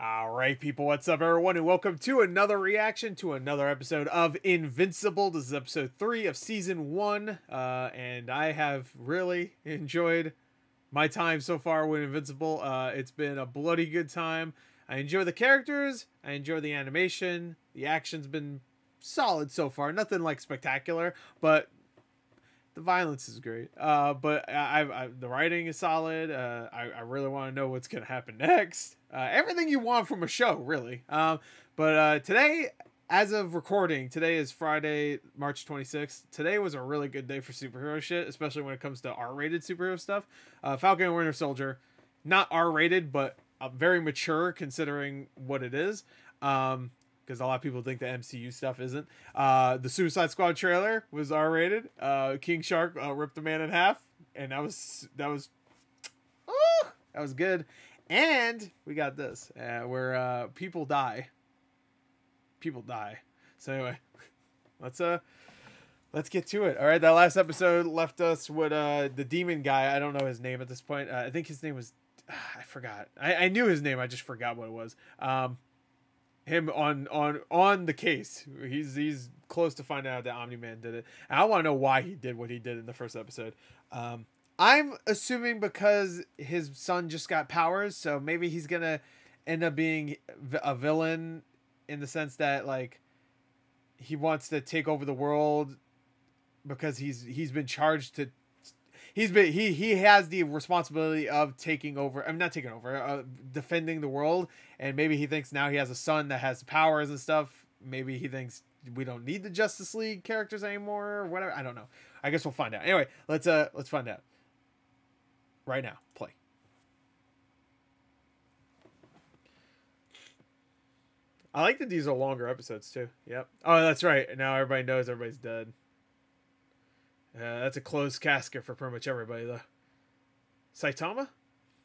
All right, people, what's up, everyone, and welcome to another reaction to another episode of Invincible. This is episode three of season one, uh, and I have really enjoyed my time so far with Invincible. Uh, it's been a bloody good time. I enjoy the characters, I enjoy the animation, the action's been solid so far. Nothing like spectacular, but the violence is great. Uh, but I, I, the writing is solid. Uh, I, I really want to know what's gonna happen next. Uh, everything you want from a show, really. Um, but uh, today, as of recording, today is Friday, March 26th. Today was a really good day for superhero shit, especially when it comes to R-rated superhero stuff. Uh, Falcon and Winter Soldier, not R-rated, but uh, very mature considering what it is. Um, because a lot of people think the MCU stuff isn't. Uh, the Suicide Squad trailer was R-rated. Uh, King Shark uh, ripped a man in half, and that was that was, ooh, that was good. And we got this, uh, where uh, people die. People die. So anyway, let's uh, let's get to it. All right, that last episode left us with uh the demon guy. I don't know his name at this point. Uh, I think his name was, I forgot. I, I knew his name. I just forgot what it was. Um, him on on on the case. He's he's close to finding out that Omni Man did it. And I want to know why he did what he did in the first episode. Um, I'm assuming because his son just got powers, so maybe he's gonna end up being a villain in the sense that like he wants to take over the world because he's he's been charged to he's been he he has the responsibility of taking over i'm not taking over uh, defending the world and maybe he thinks now he has a son that has powers and stuff maybe he thinks we don't need the justice league characters anymore or whatever i don't know i guess we'll find out anyway let's uh let's find out right now play I like that these are longer episodes too. Yep. Oh, that's right. Now everybody knows everybody's dead. Uh, that's a closed casket for pretty much everybody, though. Saitama?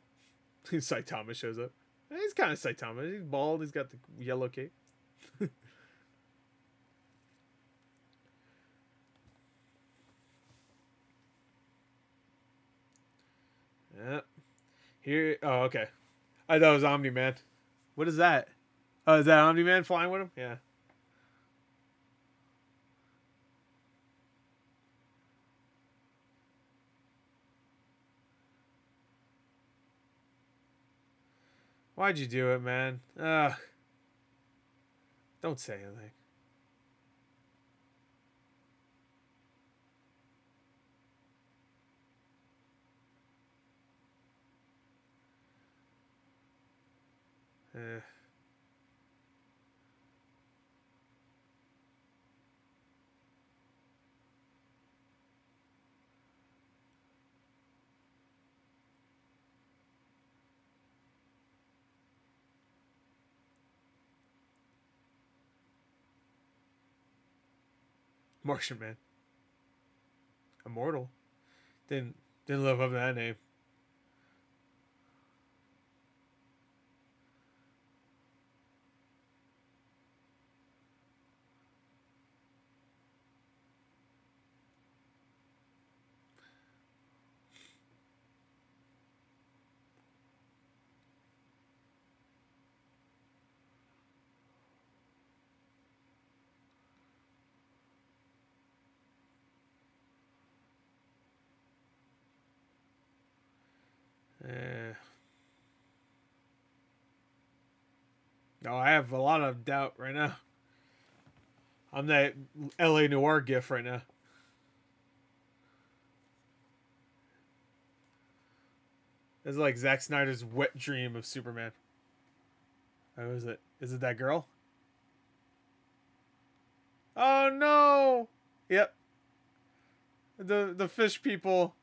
Saitama shows up. He's kind of Saitama. He's bald. He's got the yellow cape. yeah. Here. Oh, okay. I thought it was Omni Man. What is that? Oh, is that Omni Man flying with him? Yeah. Why'd you do it, man? Ugh. Don't say anything. Martian Man. Immortal. Didn't didn't live up that name. No, I have a lot of doubt right now. I'm that LA Noire gif right now. It's like Zack Snyder's wet dream of Superman. Who is it? Is it that girl? Oh no! Yep. The the fish people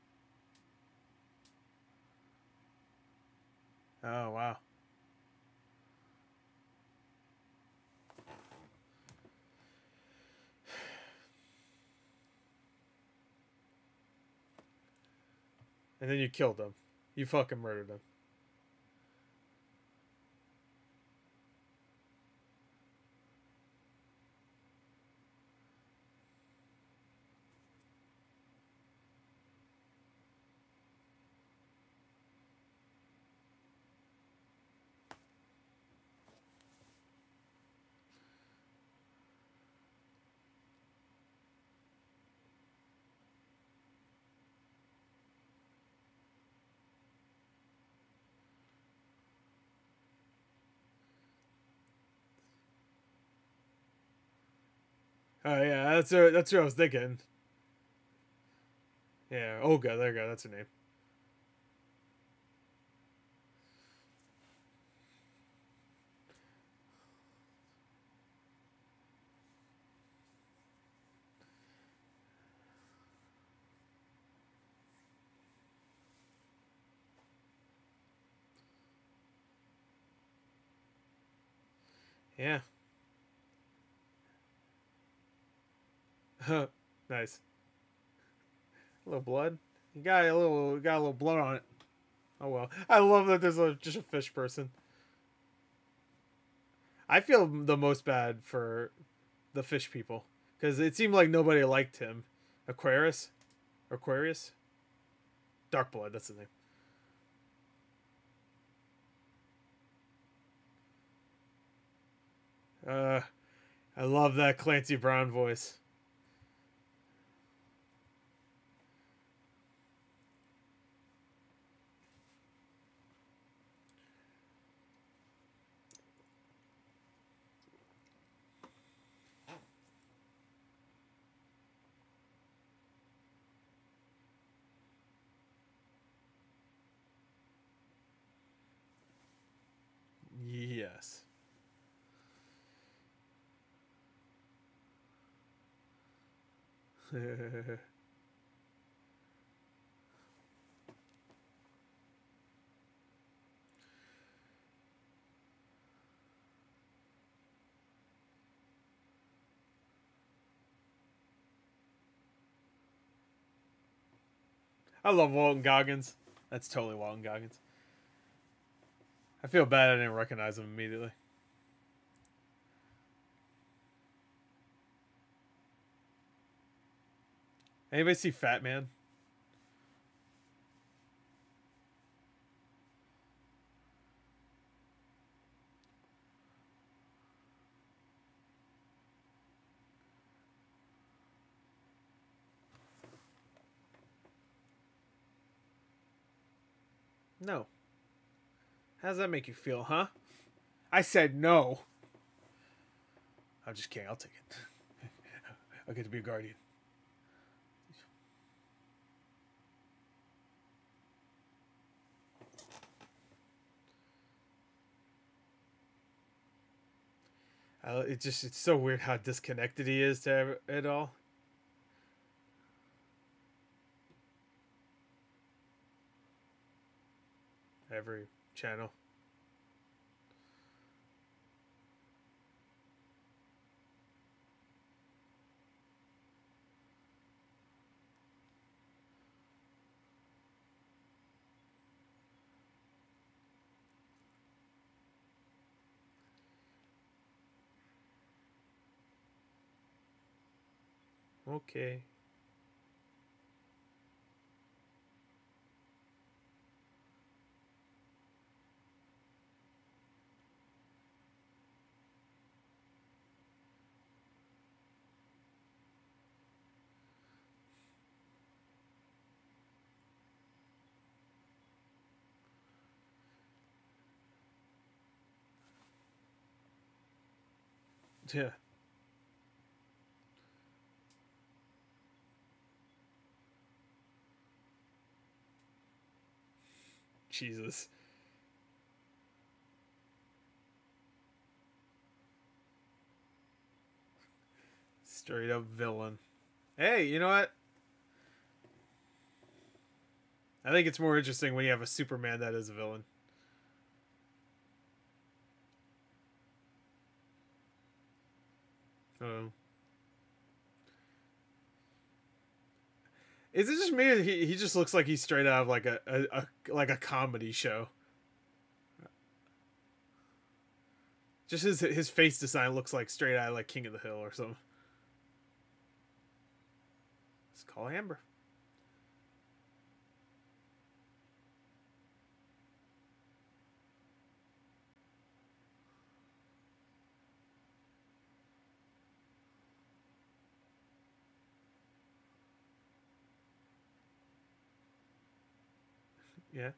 Oh, wow. And then you killed them. You fucking murdered them. Oh yeah, that's uh, that's what I was thinking. Yeah, Olga. There you go. That's her name. Yeah. nice. A little blood. You got a little got a little blood on it. Oh well. I love that there's a, just a fish person. I feel the most bad for the fish people because it seemed like nobody liked him. Aquarius, Aquarius, Dark Blood. That's the name. Uh, I love that Clancy Brown voice. I love Walton Goggins. That's totally Walton Goggins. I feel bad I didn't recognize him immediately. Anybody see Fat Man? No. How does that make you feel, huh? I said no. I'm just kidding. I'll take it. I'll get to be a guardian. Uh, it just it's so weird how disconnected he is to it all. Every channel. Okay. Yeah. Jesus. Straight up villain. Hey, you know what? I think it's more interesting when you have a Superman that is a villain. Oh. Is it just me? he he just looks like he's straight out of like a, a, a like a comedy show. Just his his face design looks like straight out of like King of the Hill or something. Let's call Amber. Yeah.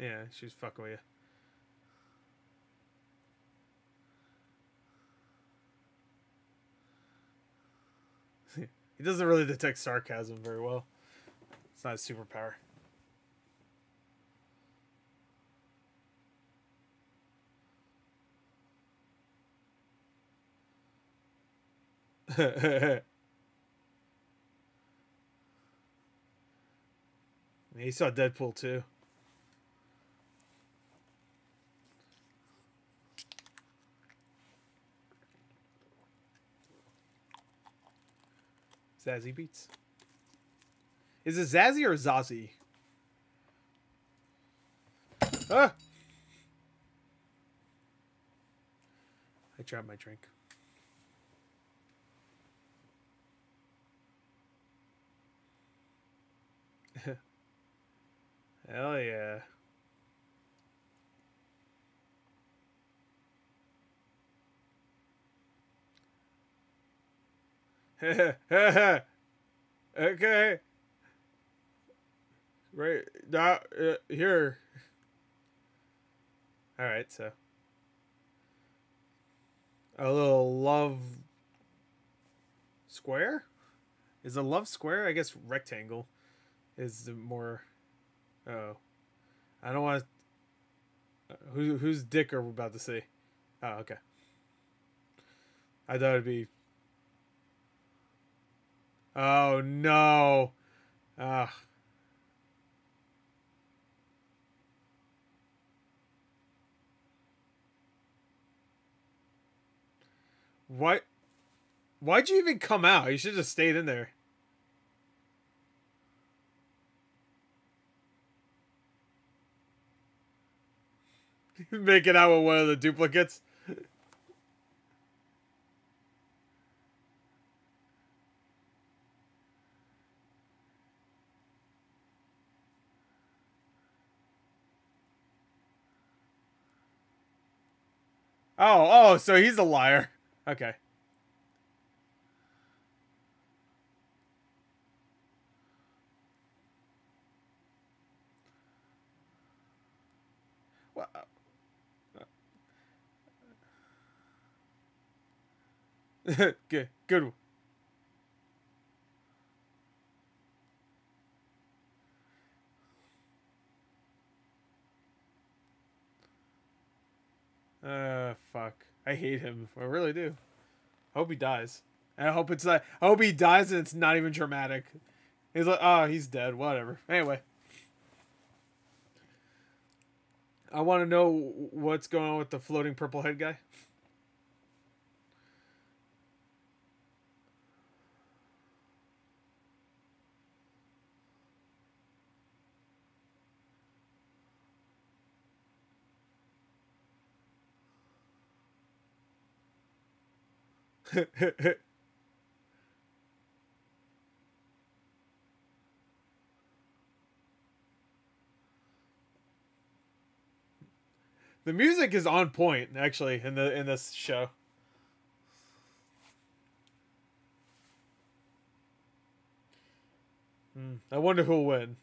Yeah, she's fucking with you. he doesn't really detect sarcasm very well. It's not a superpower. he saw Deadpool too. Zazzy Beetz. Is it Zazzy or Zazie? Ah! I dropped my drink. Hell yeah. okay. Right now, uh, here. All right, so a little love square is a love square. I guess rectangle is the more. Oh, I don't want. to... Who whose dick are we about to see? Oh, okay. I thought it'd be Oh no. Ugh. What? Why'd you even come out? You should have stayed in there. Making out with one of the duplicates. Oh, oh, so he's a liar. Okay. Well, good, good. Uh, fuck. I hate him. I really do. I hope he dies. And I hope it's not. I hope he dies and it's not even dramatic. He's like, oh, he's dead. Whatever. Anyway. I want to know what's going on with the floating purple head guy. the music is on point actually in the in this show. Hmm. I wonder who'll win.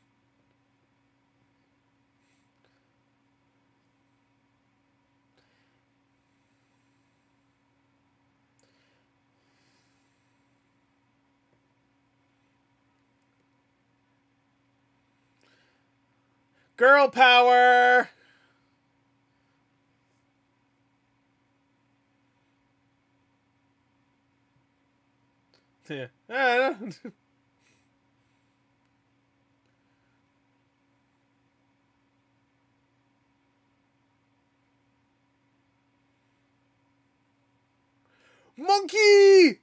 Girl power! Yeah. Monkey!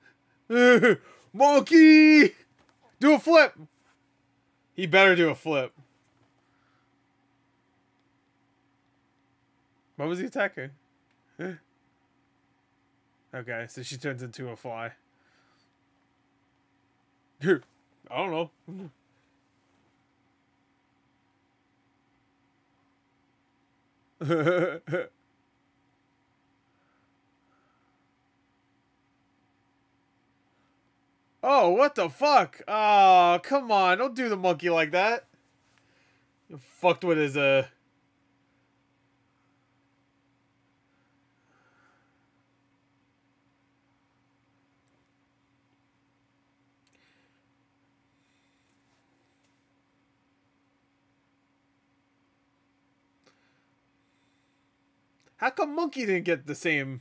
Monkey! Do a flip! He better do a flip. What was he attacking? okay, so she turns into a fly. I don't know. oh, what the fuck? Oh, come on. Don't do the monkey like that. You fucked with his, uh... How come Monkey didn't get the same?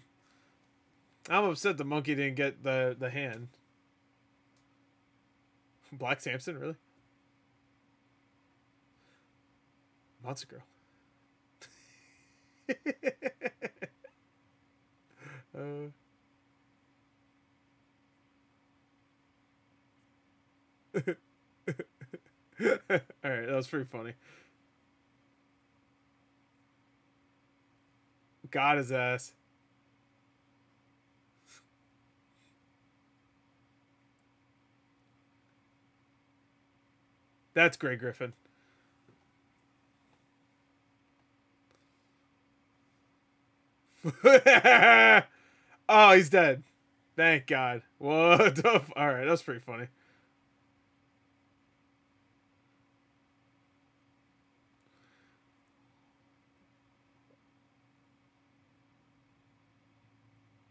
I'm upset the Monkey didn't get the the hand. Black Samson, really? Monster Girl. uh. All right, that was pretty funny. Got his ass. That's Grey Griffin. oh, he's dead. Thank God. What? All right, that's pretty funny.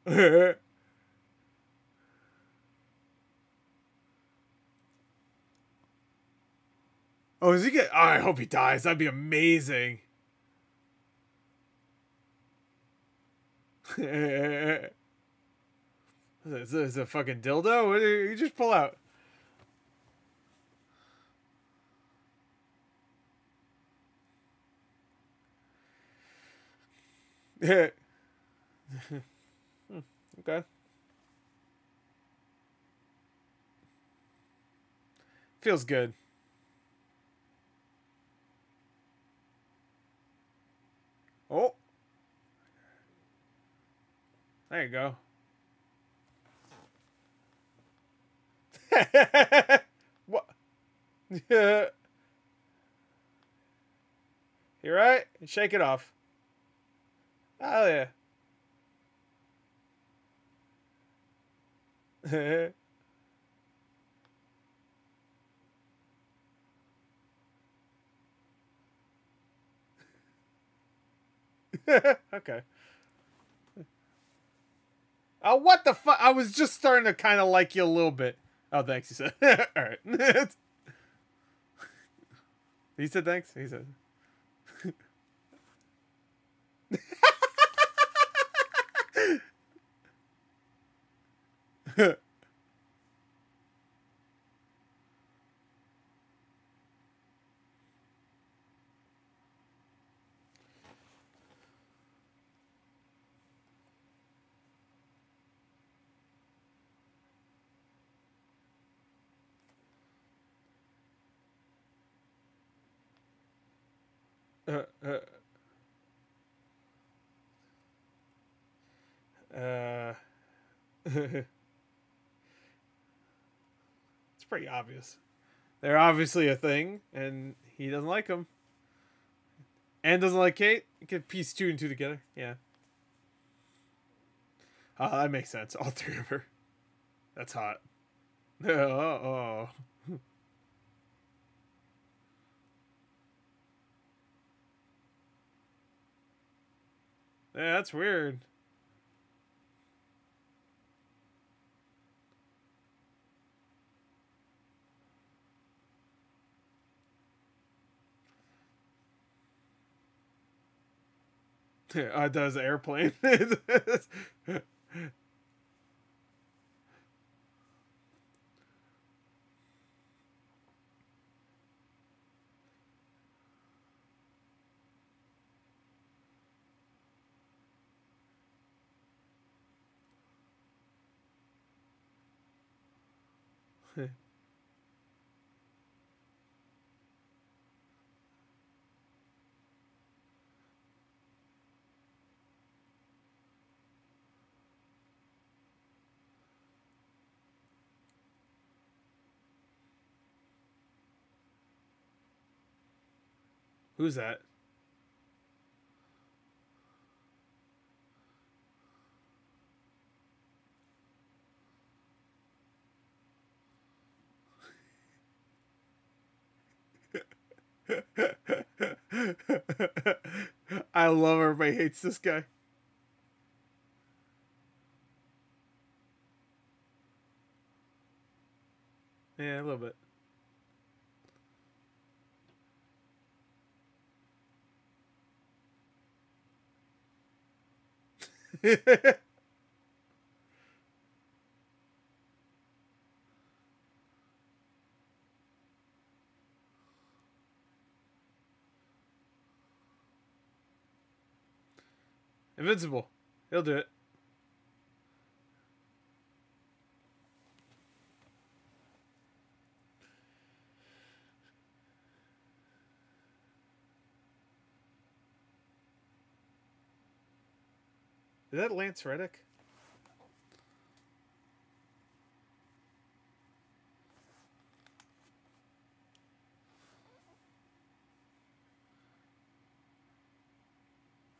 oh, is he get? Oh, I hope he dies. That'd be amazing. is, this, a fucking dildo? What you just pull out? Yeah. Okay. Feels good. Oh. There you go. what? Yeah. You right? Shake it off. Oh yeah. okay. Oh, what the fuck? I was just starting to kind of like you a little bit. Oh, thanks, he said. All right. he said thanks? He said. Uh, uh, uh it's pretty obvious. They're obviously a thing, and he doesn't like them. And doesn't like Kate. You can piece two and two together. Yeah. Oh, that makes sense. All three of her. That's hot. oh. yeah, that's weird. uh, does airplane. Who's that? I love everybody hates this guy. Yeah, a little bit. Invincible. He'll do it. Is that Lance Reddick?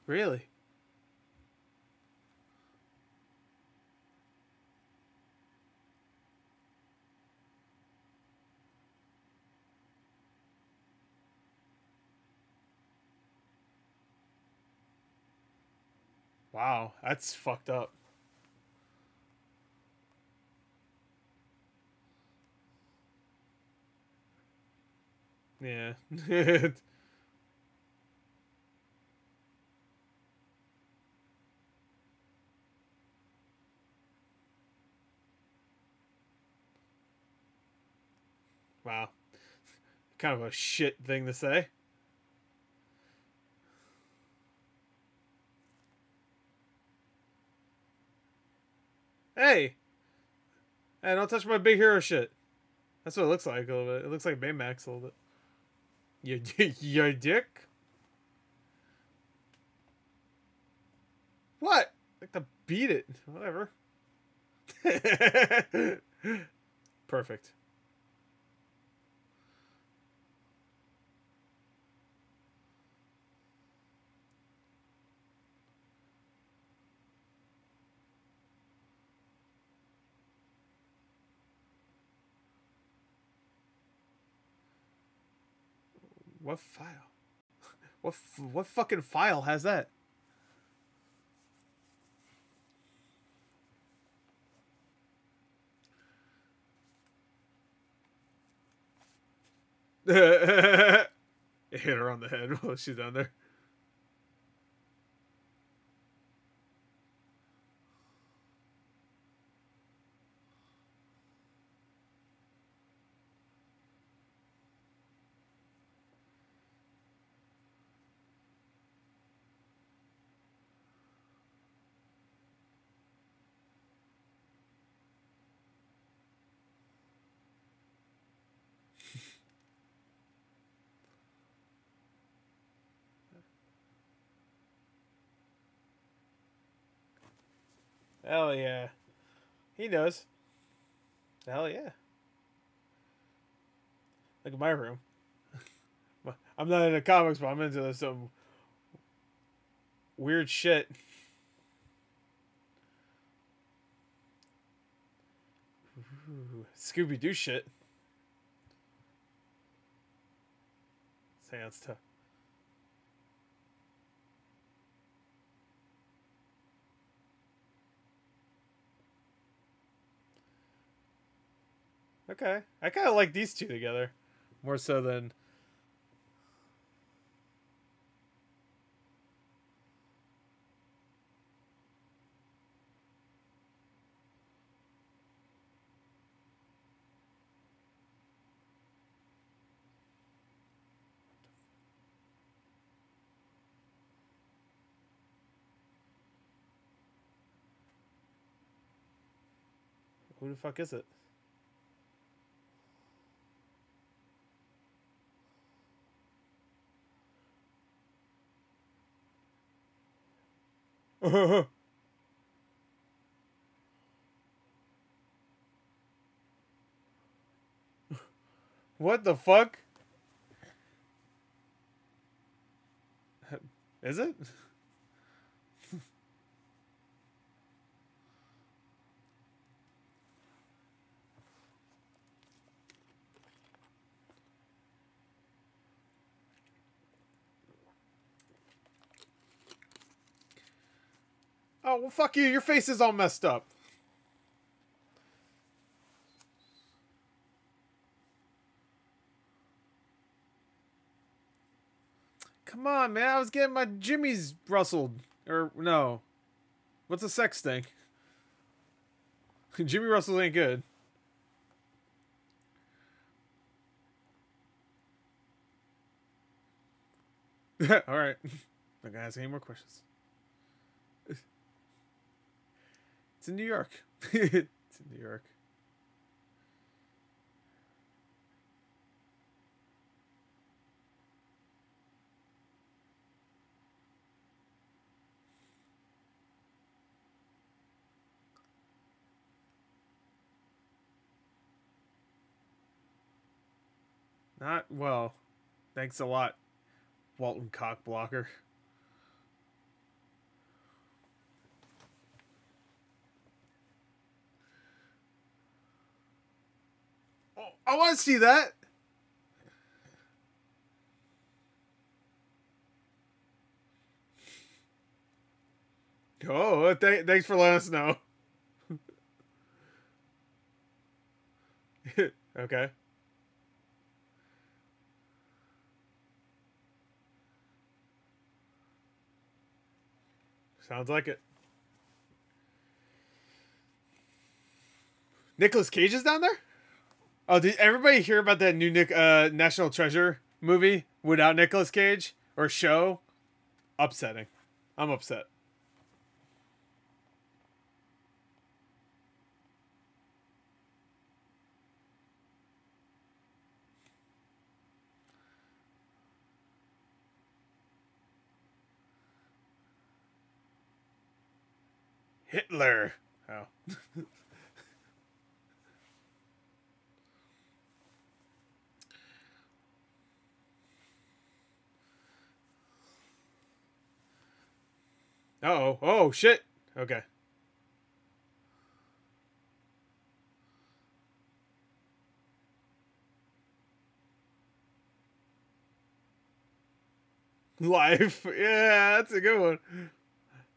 Really? Wow, that's fucked up. Yeah. wow. Kind of a shit thing to say. Hey! Hey, don't touch my big hero shit. That's what it looks like a little bit. It looks like Baymax a little bit. You, your dick? What? Like to beat it. Whatever. Perfect. What file? What what fucking file has that? it hit her on the head while she's down there. Hell yeah. He knows. Hell yeah. Look at my room. I'm not into comics, but I'm into some weird shit. Scooby Doo shit. Sounds tough. Okay. I kind of like these two together. More so than... Who the fuck is it? what the fuck? Is it? Oh, well, fuck you. Your face is all messed up. Come on, man. I was getting my jimmies rustled. Or, no. What's a sex thing? Jimmy Russell ain't good. All right. Not gonna ask any more questions. It's in New York. it's in New York. Not well. Thanks a lot, Walton Cockblocker. I want to see that. Oh, th- thanks for letting us know. okay. Sounds like it. Nicolas Cage is down there? Oh, did everybody hear about that new Nick uh National Treasure movie without Nicolas Cage or show? Upsetting. I'm upset. Hitler. Oh. oh. Oh, shit. Okay. Life. Yeah, that's a good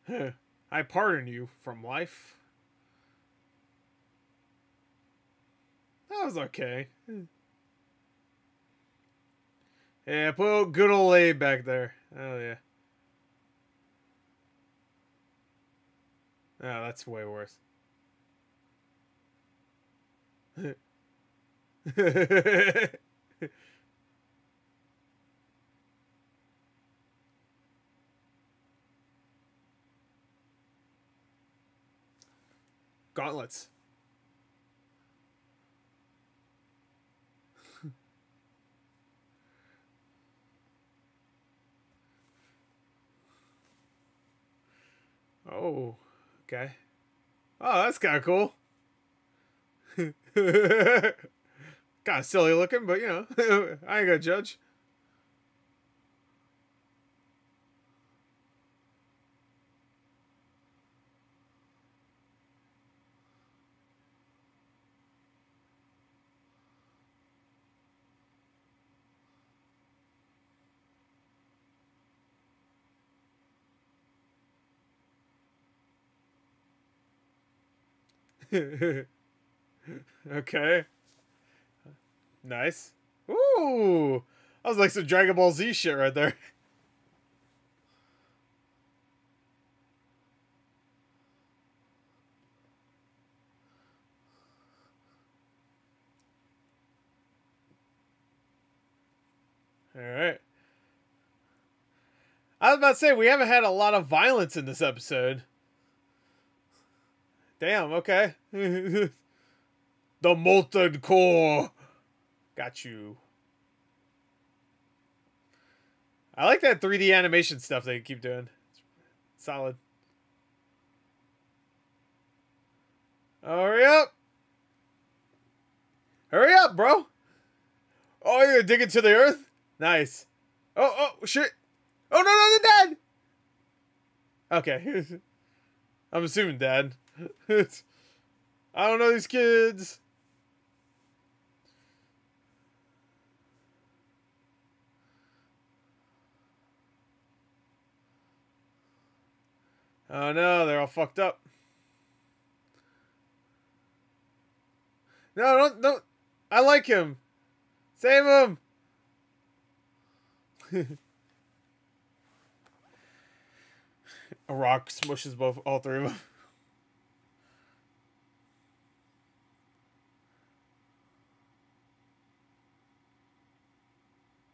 one. I pardon you from life. That was okay. Yeah, put good old Abe back there. Oh, yeah. Oh, that's way worse. gauntlets. oh, okay. Oh, that's kind of cool. kind of silly looking, but you know, I ain't gonna judge. okay. Nice. Ooh. That was like some Dragon Ball Z shit right there. All right. I was about to say we haven't had a lot of violence in this episode. Damn, okay. the molten core. Got you. I like that 3D animation stuff they keep doing. It's solid. Hurry up. Hurry up, bro. Oh, you're digging to the earth? Nice. Oh, oh, shit. Oh, no, no, they're dead. Okay. I'm assuming dead. I don't know these kids. Oh no, they're all fucked up. No, don't, don't. I like him. Save him. A rock smushes both all three of them.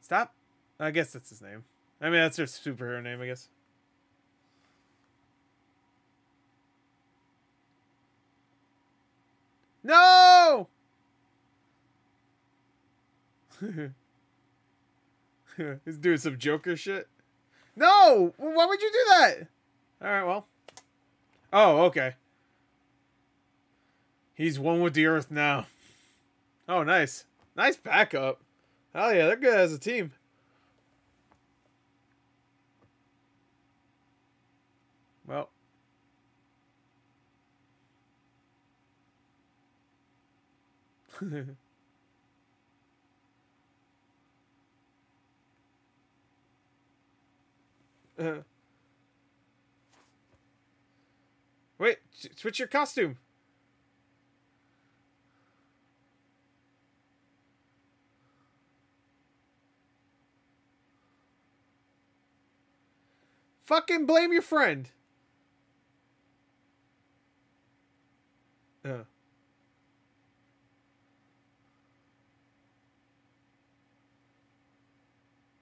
Stop. I guess that's his name. I mean, that's her superhero name, I guess. No! He's doing some Joker shit. No! Why would you do that? Alright, well. Oh, okay. He's one with the earth now. Oh, nice. Nice backup. Oh yeah, they're good as a team. Well. uh. Wait, switch your costume. Fucking blame your friend. Uh.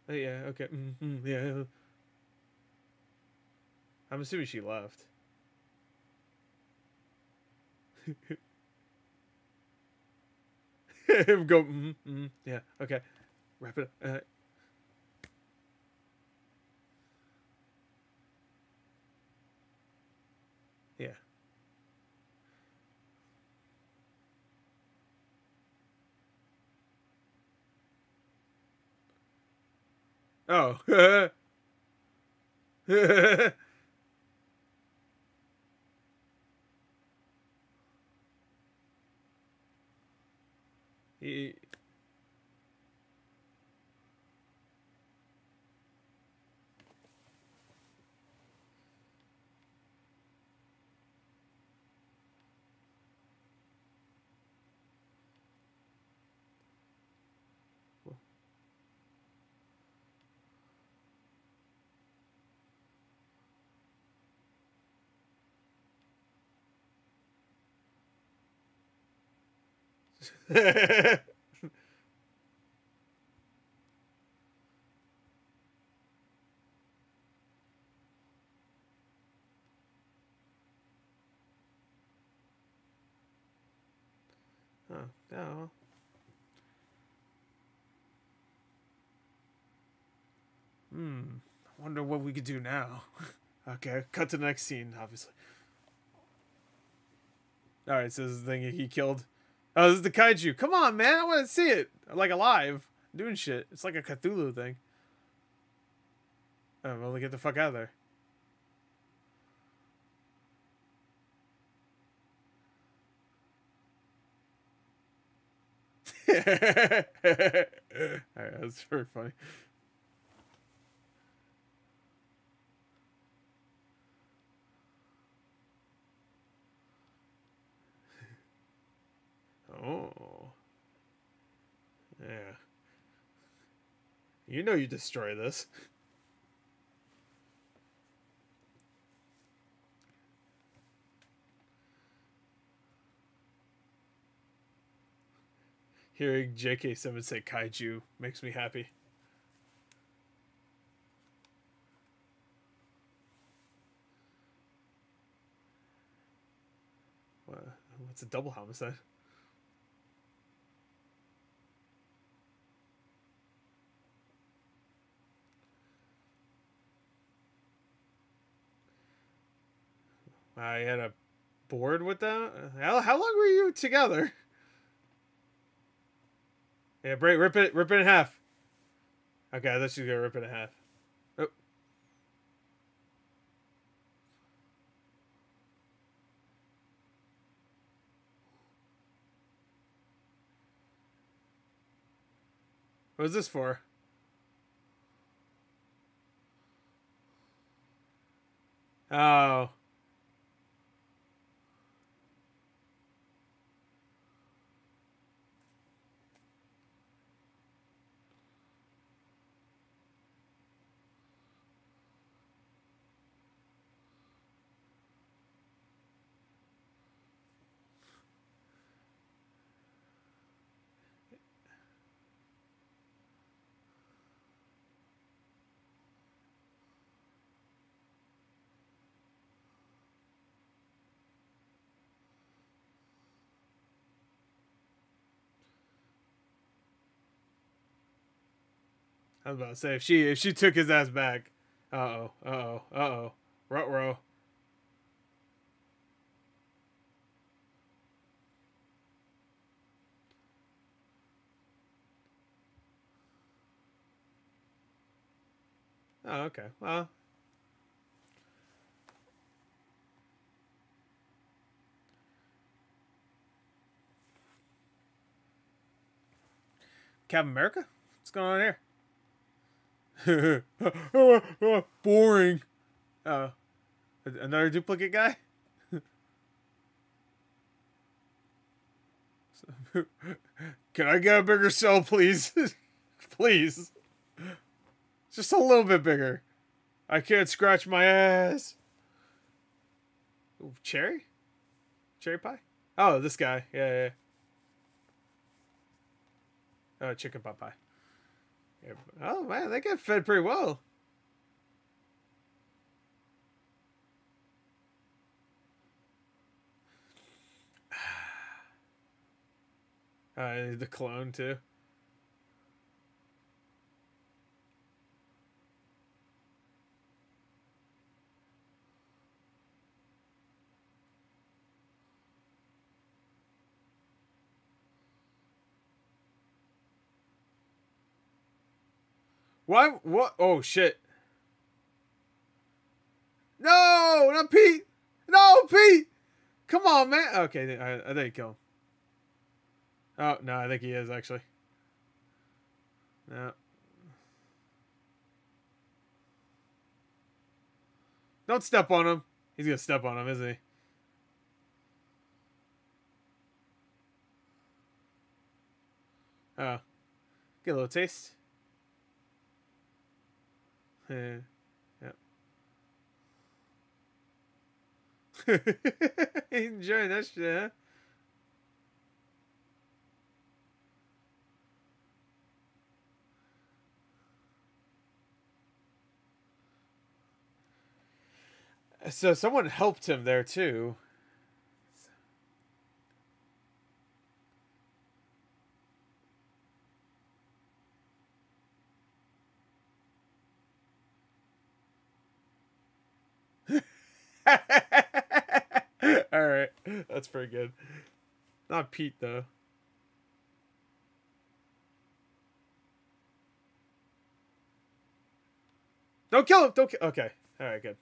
Oh, yeah, okay. Mm -hmm, yeah. I'm assuming she left. Go, mm -hmm, yeah, okay. Wrap it up. Uh, Yeah. Oh. he oh, no. Hmm. I wonder what we could do now. okay, cut to the next scene, obviously. Alright, so this is the thing he killed. Oh, this is the kaiju. Come on, man. I want to see it. Like alive. Doing shit. It's like a Cthulhu thing. Oh, well, get the fuck out of there. Alright, that's very funny. Oh. Yeah. You know you destroy this. Hearing JK Simmons say kaiju makes me happy. What? What's a double homicide? I had a board with them. How, how long were you together? Yeah, break, rip it, rip it in half. Okay, she was gonna rip it in half. Oh. What is this for? Oh. I was about to say if she if she took his ass back. Uh oh. Uh oh. Uh oh. Rut row. Oh, okay. Well. Captain America? What's going on here? Boring. Uh, another duplicate guy? Can I get a bigger cell, please? please. Just a little bit bigger. I can't scratch my ass. Ooh, cherry? Cherry pie? Oh, this guy. Yeah, yeah. Oh, chicken pot pie. Oh, man, they get fed pretty well. Uh, the clone, too. What? What? Oh, shit. No, not Pete. No, Pete. Come on, man. Okay, I, I think kill him. Oh, no, I think he is, actually. No. Don't step on him. He's going to step on him, isn't he? Oh. Get a little taste. Yeah. Enjoying that shit, huh? So someone helped him there too. All right, that's pretty good. Not Pete though. Don't kill him. Don't kill. Okay. All right. Good.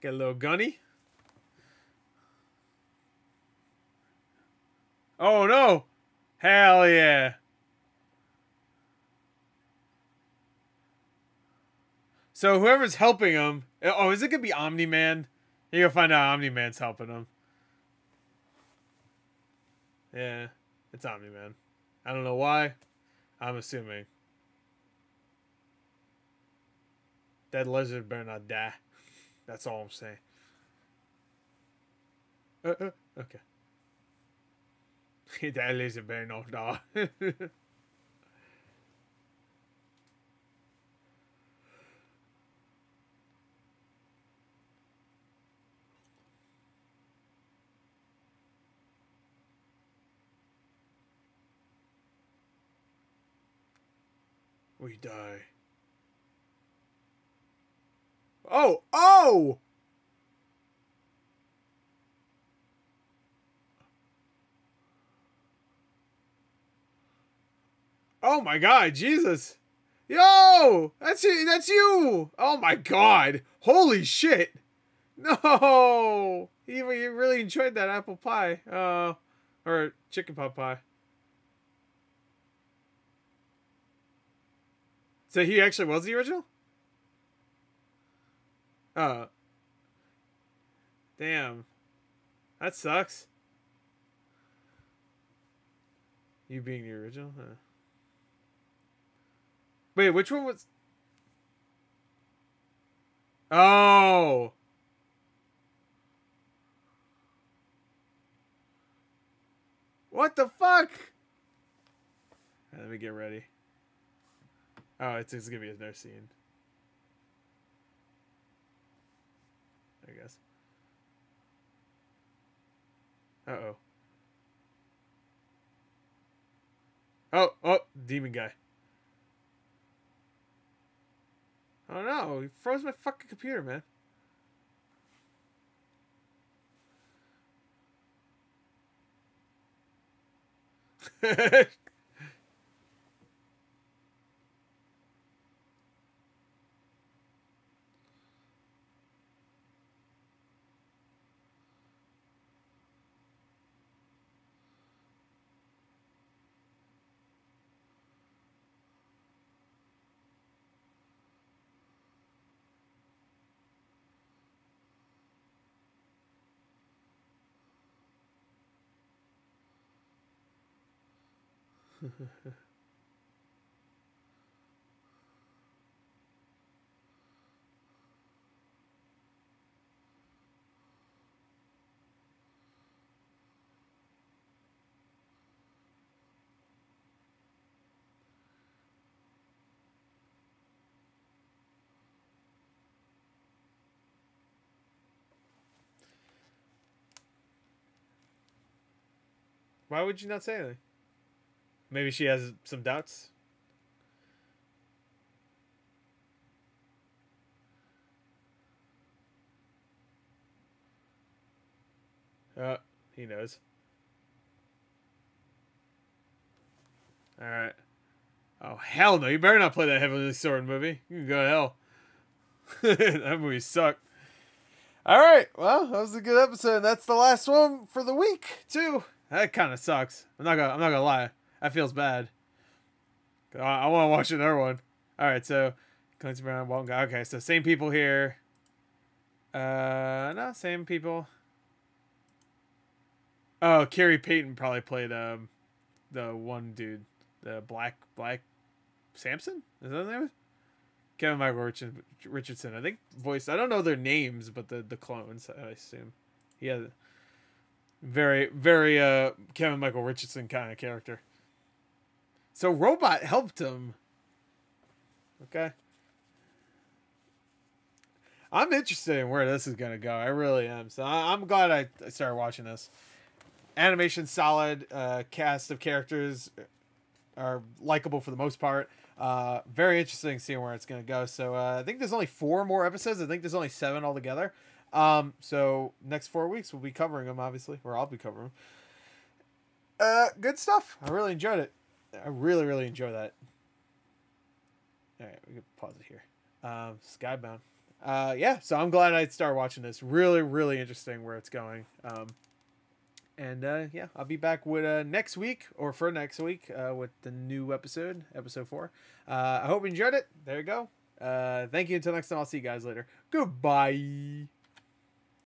Get a little gunny. Oh no! Hell yeah! So whoever's helping him, oh, is it gonna be Omni Man? You gonna find out Omni Man's helping him. Yeah, it's Omni Man. I don't know why. I'm assuming. That lizard better not die. That's all I'm saying. Uh, uh, okay. that laser better not die. we die. Oh, oh! Oh my god, Jesus. Yo! That's you, that's you! Oh my god. Holy shit. No! You, you really enjoyed that apple pie. Uh, or chicken pot pie. So he actually was the original? Uh. Damn. That sucks. You being the original? Huh. Wait, which one was. Oh! What the fuck? Right, let me get ready. Oh, it's, it's gonna be a another scene. Guess. Uh oh. Oh, oh, demon guy. Oh no, he froze my fucking computer, man. Why would you not say anything? Maybe she has some doubts. Uh, he knows. Alright. Oh, hell no. You better not play that Heavenly Sword movie. You can go to hell. that movie sucked. Alright. Well, that was a good episode. That's the last one for the week, too. That kind of sucks. I'm not gonna. I'm not gonna lie. That feels bad. I, I want to watch another one. All right, so Clancy Brown, Walton. Okay, so same people here. Uh, no, same people. Oh, Khary Payton probably played um, the one dude, the black black Samson. Is that the name? Kevin Michael Richardson. I think voiced. I don't know their names, but the the clones. I assume. Yeah. Very very uh Kevin Michael Richardson kind of character. So robot helped him. Okay. I'm interested in where this is gonna go. I really am. So I, am glad I, started watching this. Animation solid. Uh, cast of characters are likable for the most part. Uh, very interesting seeing where it's gonna go. So uh, I think there's only four more episodes. I think there's only seven altogether. Um, so next four weeks we'll be covering them, obviously, or I'll be covering them. Uh, good stuff. I really enjoyed it. I really, really enjoy that. All right, we can pause it here. Um, Skybound. Uh, yeah, so I'm glad I started watching this. Really, really interesting where it's going. Um, and uh, yeah, I'll be back with uh, next week or for next week uh, with the new episode, episode four. Uh, I hope you enjoyed it. There you go. Uh, thank you. Until next time, I'll see you guys later. Goodbye.